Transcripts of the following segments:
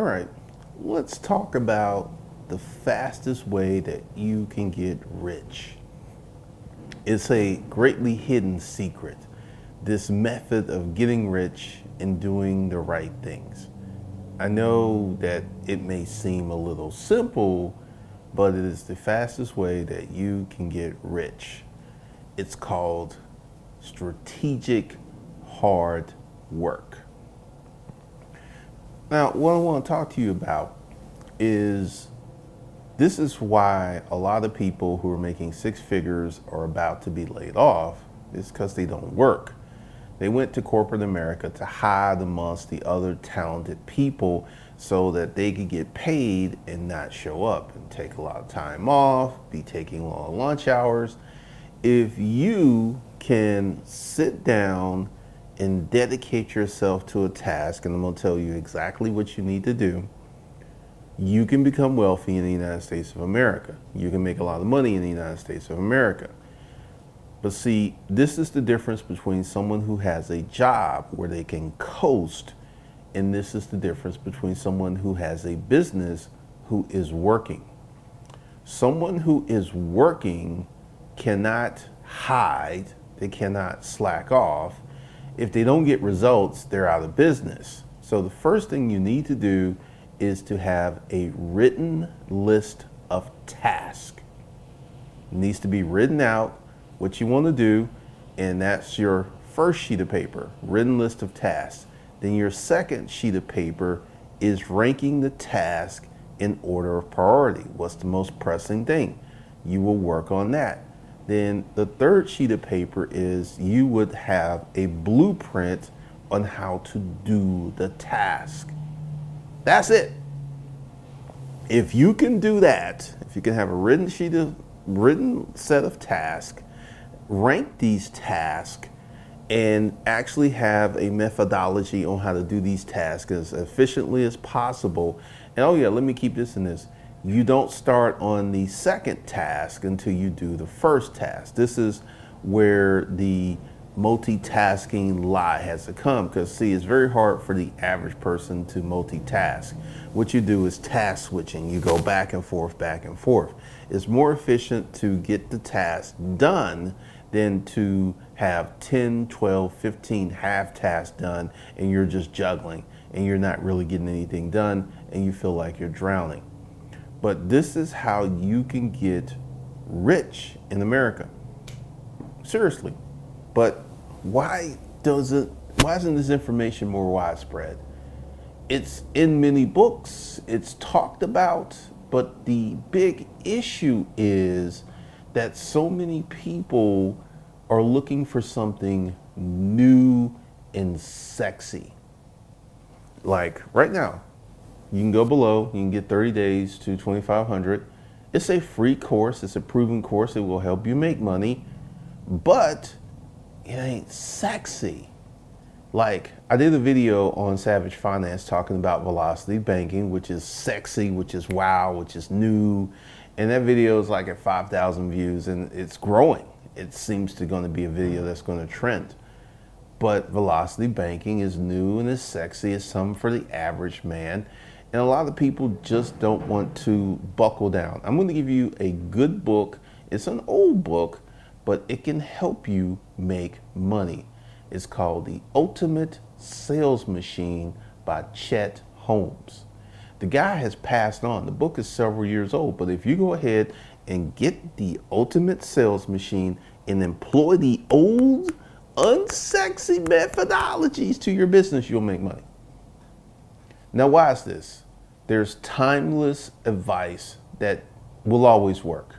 All right, let's talk about the fastest way that you can get rich. It's a greatly hidden secret. This method of getting rich and doing the right things. I know that it may seem a little simple, but it is the fastest way that you can get rich. It's called strategic hard work. Now, what I want to talk to you about is this is why a lot of people who are making six figures are about to be laid off is because they don't work. They went to corporate America to hide amongst the other talented people so that they could get paid and not show up and take a lot of time off, be taking long lunch hours. If you can sit down and dedicate yourself to a task, and I'm going to tell you exactly what you need to do, you can become wealthy in the United States of America. You can make a lot of money in the United States of America. But see, this is the difference between someone who has a job where they can coast, and this is the difference between someone who has a business who is working. Someone who is working cannot hide, they cannot slack off, if they don't get results, they're out of business. So the first thing you need to do is to have a written list of tasks. It needs to be written out what you want to do, and that's your first sheet of paper, written list of tasks. Then your second sheet of paper is ranking the task in order of priority. What's the most pressing thing? You will work on that. Then the third sheet of paper is you would have a blueprint on how to do the task. That's it. If you can do that, if you can have a written sheet of written set of tasks, rank these tasks, and actually have a methodology on how to do these tasks as efficiently as possible. And oh yeah, let me keep this in this you don't start on the second task until you do the first task. This is where the multitasking lie has to come because see it's very hard for the average person to multitask. What you do is task switching. You go back and forth back and forth. It's more efficient to get the task done than to have 10 12 15 half tasks done and you're just juggling and you're not really getting anything done and you feel like you're drowning but this is how you can get rich in America. Seriously. But why doesn't why isn't this information more widespread? It's in many books, it's talked about, but the big issue is that so many people are looking for something new and sexy. Like right now, you can go below, you can get 30 days to 2500 It's a free course, it's a proven course, it will help you make money, but it ain't sexy. Like, I did a video on Savage Finance talking about velocity banking, which is sexy, which is wow, which is new. And that video is like at 5,000 views and it's growing. It seems to going to be a video that's going to trend. But velocity banking is new and is sexy. It's something for the average man. And a lot of people just don't want to buckle down. I'm going to give you a good book. It's an old book, but it can help you make money. It's called The Ultimate Sales Machine by Chet Holmes. The guy has passed on. The book is several years old, but if you go ahead and get the ultimate sales machine and employ the old, unsexy methodologies to your business, you'll make money. Now, why is this? There's timeless advice that will always work.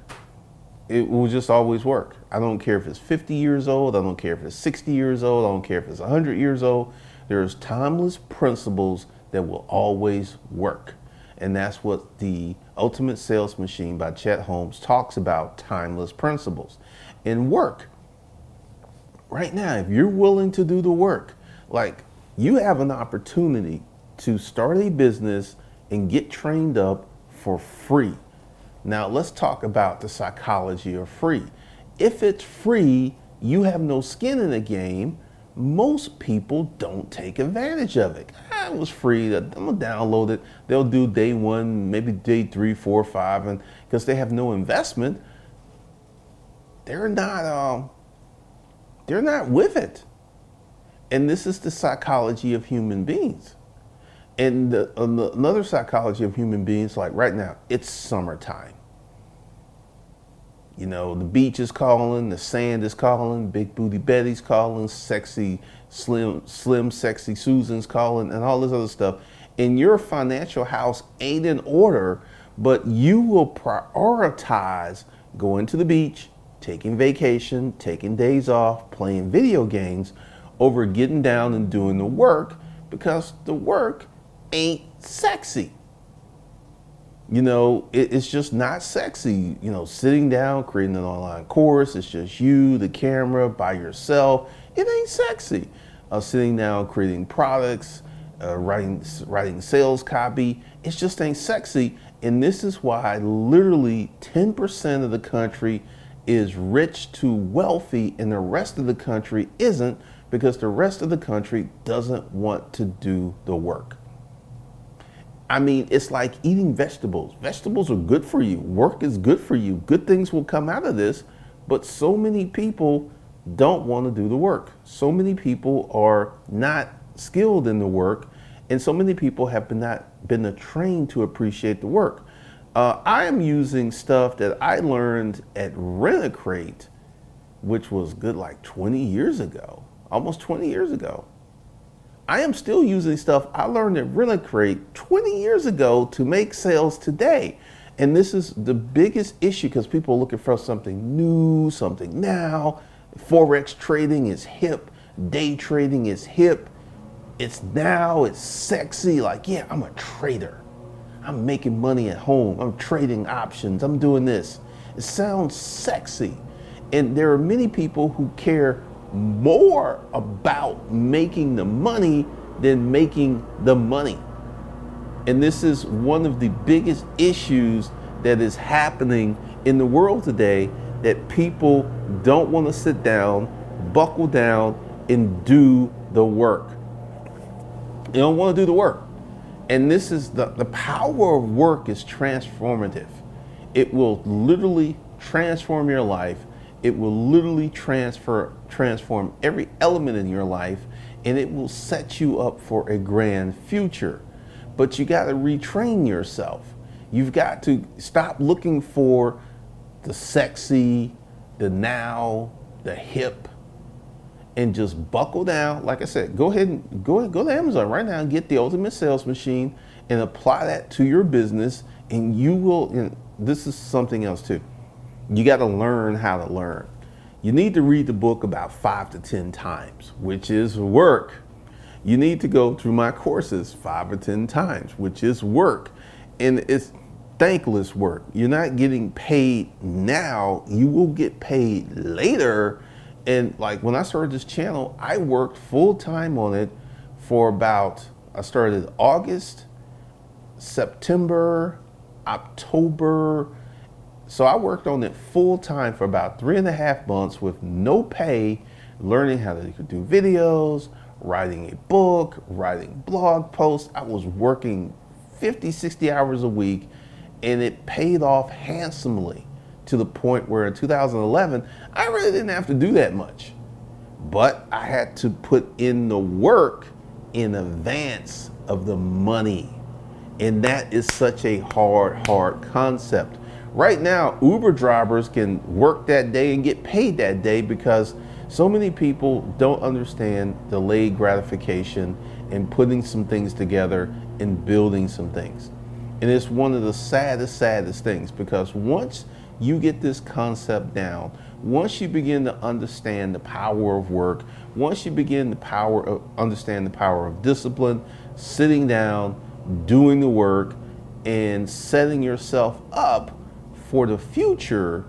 It will just always work. I don't care if it's 50 years old, I don't care if it's 60 years old, I don't care if it's 100 years old. There's timeless principles that will always work. And that's what the Ultimate Sales Machine by Chet Holmes talks about timeless principles. In work, right now, if you're willing to do the work, like you have an opportunity to start a business and get trained up for free. Now, let's talk about the psychology of free. If it's free, you have no skin in the game, most people don't take advantage of it. Ah, it was free. I'm gonna download it. They'll do day one, maybe day three, four, five, and because they have no investment, they're not. Um, they're not with it. And this is the psychology of human beings. And the, uh, another psychology of human beings, like right now, it's summertime. You know, the beach is calling, the sand is calling, Big Booty Betty's calling, sexy, slim, slim, sexy Susan's calling, and all this other stuff. And your financial house ain't in order, but you will prioritize going to the beach, taking vacation, taking days off, playing video games over getting down and doing the work because the work ain't sexy. You know, it, it's just not sexy. You know, sitting down, creating an online course, it's just you, the camera, by yourself. It ain't sexy. Uh, sitting down, creating products, uh, writing, writing sales copy, it just ain't sexy. And this is why literally 10% of the country is rich to wealthy and the rest of the country isn't because the rest of the country doesn't want to do the work. I mean, it's like eating vegetables. Vegetables are good for you. Work is good for you. Good things will come out of this. But so many people don't want to do the work. So many people are not skilled in the work. And so many people have been not been trained to appreciate the work. Uh, I am using stuff that I learned at Rent-A-Crate, which was good like 20 years ago, almost 20 years ago. I am still using stuff I learned at Rent-A-Crate 20 years ago to make sales today. And this is the biggest issue because people are looking for something new, something now. Forex trading is hip, day trading is hip. It's now, it's sexy. Like, yeah, I'm a trader. I'm making money at home. I'm trading options. I'm doing this. It sounds sexy. And there are many people who care more about making the money than making the money. And this is one of the biggest issues that is happening in the world today that people don't want to sit down, buckle down, and do the work. They don't want to do the work. And this is the, the power of work is transformative. It will literally transform your life it will literally transfer, transform every element in your life and it will set you up for a grand future. But you got to retrain yourself. You've got to stop looking for the sexy, the now, the hip, and just buckle down. Like I said, go ahead and go go to Amazon right now and get the ultimate sales machine and apply that to your business, and you will. And this is something else too you got to learn how to learn. You need to read the book about five to 10 times, which is work. You need to go through my courses five or 10 times, which is work. And it's thankless work. You're not getting paid now, you will get paid later. And like when I started this channel, I worked full time on it for about, I started August, September, October, so I worked on it full time for about three and a half months with no pay, learning how to do videos, writing a book, writing blog posts. I was working 50, 60 hours a week and it paid off handsomely to the point where in 2011, I really didn't have to do that much. But I had to put in the work in advance of the money. And that is such a hard, hard concept. Right now, Uber drivers can work that day and get paid that day because so many people don't understand delayed gratification and putting some things together and building some things. And it's one of the saddest, saddest things because once you get this concept down, once you begin to understand the power of work, once you begin to power of, understand the power of discipline, sitting down, doing the work, and setting yourself up for the future,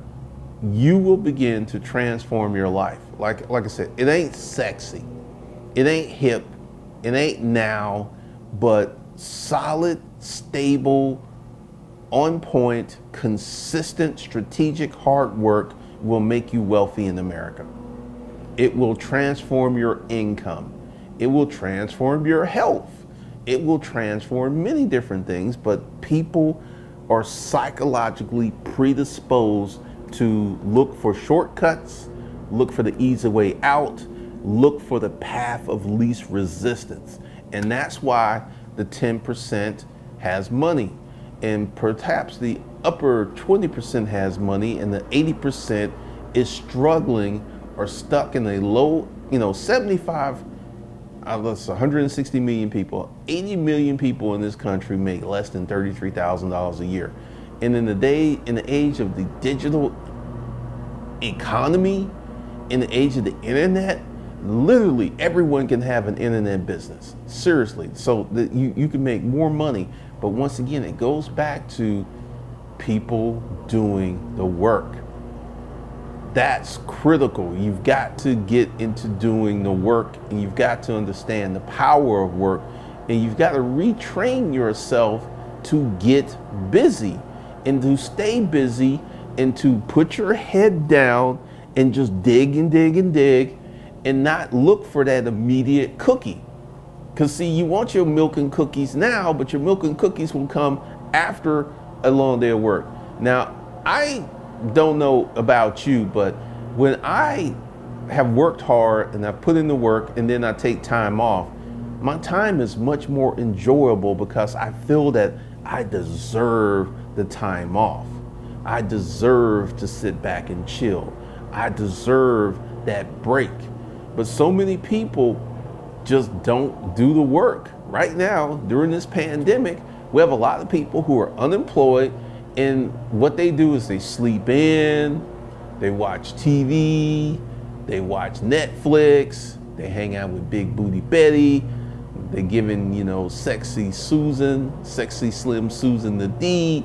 you will begin to transform your life. Like, like I said, it ain't sexy, it ain't hip, it ain't now, but solid, stable, on point, consistent, strategic hard work will make you wealthy in America. It will transform your income. It will transform your health. It will transform many different things, but people are psychologically predisposed to look for shortcuts, look for the easy way out, look for the path of least resistance. And that's why the 10% has money. And perhaps the upper 20% has money and the 80% is struggling or stuck in a low, you know, 75 out of 160 million people, 80 million people in this country make less than $33,000 a year. And in the day, in the age of the digital economy, in the age of the internet, literally everyone can have an internet business. Seriously. So that you, you can make more money. But once again, it goes back to people doing the work. That's critical. You've got to get into doing the work and you've got to understand the power of work and you've got to retrain yourself to get busy and to stay busy and to put your head down and just dig and dig and dig and not look for that immediate cookie. Because, see, you want your milk and cookies now, but your milk and cookies will come after a long day of work. Now, I don't know about you, but when I have worked hard and I put in the work and then I take time off, my time is much more enjoyable because I feel that I deserve the time off. I deserve to sit back and chill. I deserve that break. But so many people just don't do the work. Right now, during this pandemic, we have a lot of people who are unemployed, and what they do is they sleep in, they watch TV, they watch Netflix, they hang out with Big Booty Betty, they're giving, you know, sexy Susan, sexy slim Susan the D,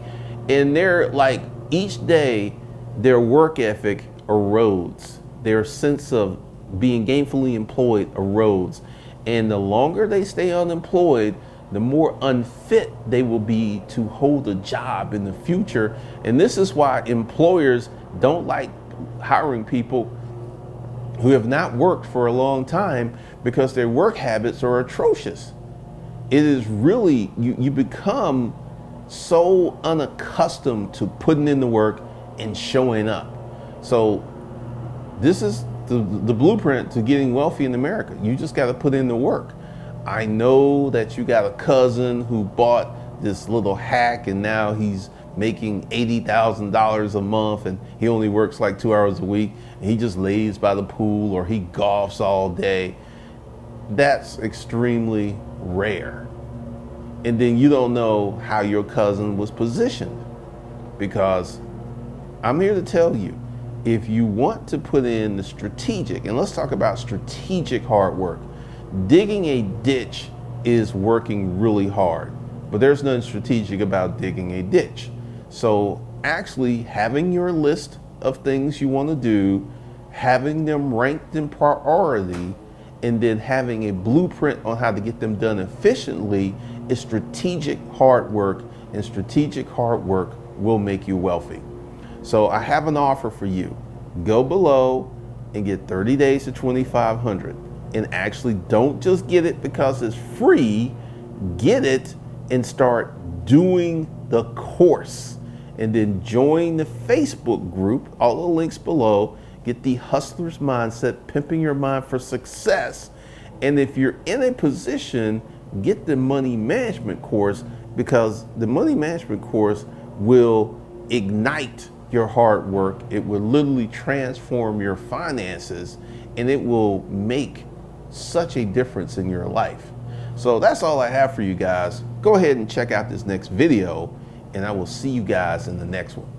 and they're like, each day, their work ethic erodes, their sense of being gainfully employed erodes. And the longer they stay unemployed, the more unfit they will be to hold a job in the future. And this is why employers don't like hiring people who have not worked for a long time because their work habits are atrocious. It is really, you, you become so unaccustomed to putting in the work and showing up. So, this is the, the blueprint to getting wealthy in America. You just got to put in the work. I know that you got a cousin who bought this little hack and now he's making $80,000 a month and he only works like two hours a week and he just lays by the pool or he golfs all day. That's extremely rare. And then you don't know how your cousin was positioned because I'm here to tell you if you want to put in the strategic, and let's talk about strategic hard work, digging a ditch is working really hard, but there's nothing strategic about digging a ditch. So, actually, having your list of things you want to do, having them ranked in priority, and then having a blueprint on how to get them done efficiently is strategic hard work, and strategic hard work will make you wealthy. So I have an offer for you. Go below and get 30 days to 2500 and actually don't just get it because it's free, get it and start doing the course. And then join the Facebook group, all the links below. Get the hustler's mindset, pimping your mind for success. And if you're in a position, get the money management course because the money management course will ignite your hard work. It will literally transform your finances and it will make such a difference in your life. So that's all I have for you guys. Go ahead and check out this next video and I will see you guys in the next one.